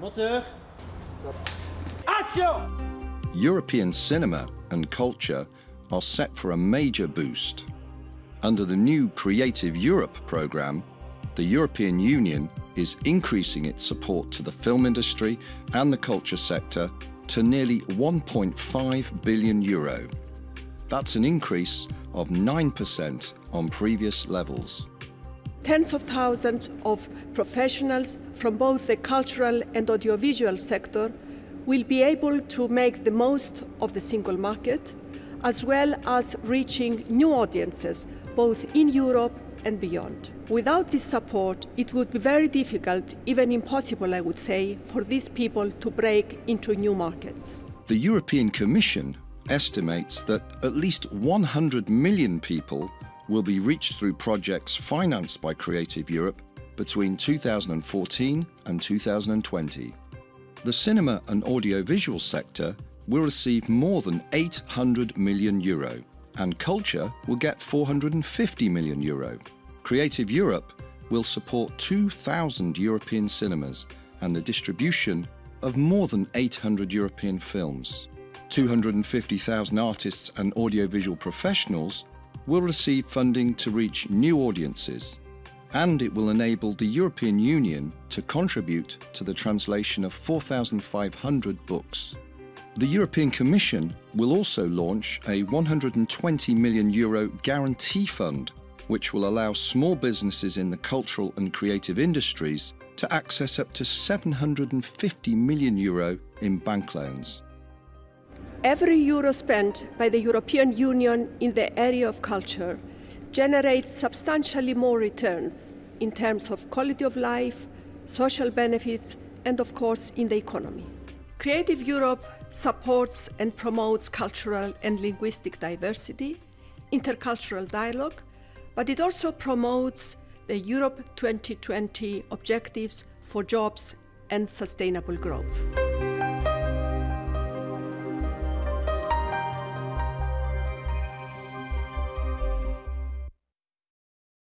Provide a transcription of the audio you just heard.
Moteur. Action! European cinema and culture are set for a major boost. Under the new Creative Europe programme, the European Union is increasing its support to the film industry and the culture sector to nearly 1.5 billion euro. That's an increase of 9% on previous levels. Tens of thousands of professionals from both the cultural and audiovisual sector will be able to make the most of the single market, as well as reaching new audiences both in Europe and beyond. Without this support, it would be very difficult, even impossible, I would say, for these people to break into new markets. The European Commission estimates that at least 100 million people will be reached through projects financed by Creative Europe between 2014 and 2020. The cinema and audiovisual sector will receive more than 800 million euro, and culture will get 450 million euro. Creative Europe will support 2,000 European cinemas and the distribution of more than 800 European films. 250,000 artists and audiovisual professionals will receive funding to reach new audiences, and it will enable the European Union to contribute to the translation of 4,500 books. The European Commission will also launch a 120 million euro guarantee fund, which will allow small businesses in the cultural and creative industries to access up to 750 million euro in bank loans. Every euro spent by the European Union in the area of culture generates substantially more returns in terms of quality of life, social benefits, and of course in the economy. Creative Europe supports and promotes cultural and linguistic diversity, intercultural dialogue, but it also promotes the Europe 2020 objectives for jobs and sustainable growth.